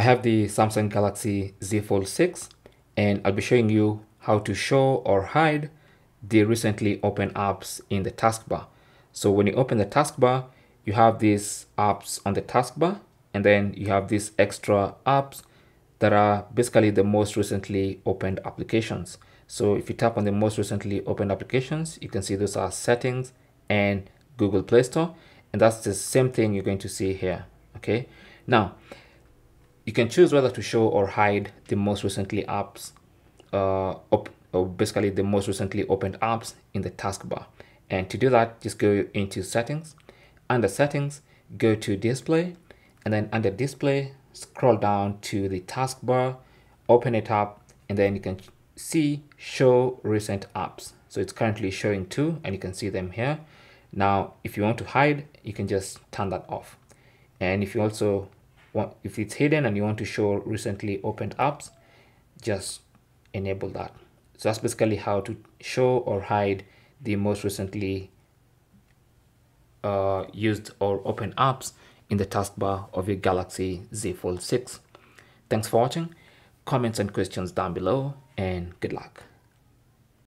I have the Samsung Galaxy Z Fold 6 and I'll be showing you how to show or hide the recently opened apps in the taskbar. So when you open the taskbar, you have these apps on the taskbar and then you have these extra apps that are basically the most recently opened applications. So if you tap on the most recently opened applications, you can see those are settings and Google Play Store. And that's the same thing you're going to see here. Okay. Now, you can choose whether to show or hide the most recently apps, uh, or basically the most recently opened apps in the taskbar. And to do that, just go into settings. Under settings, go to display, and then under display, scroll down to the taskbar, open it up, and then you can see show recent apps. So it's currently showing two, and you can see them here. Now, if you want to hide, you can just turn that off. And if you also want, if it's hidden and you want to show recently opened apps, just enable that. So that's basically how to show or hide the most recently uh, used or open apps in the taskbar of your Galaxy Z Fold 6. Thanks for watching. Comments and questions down below and good luck.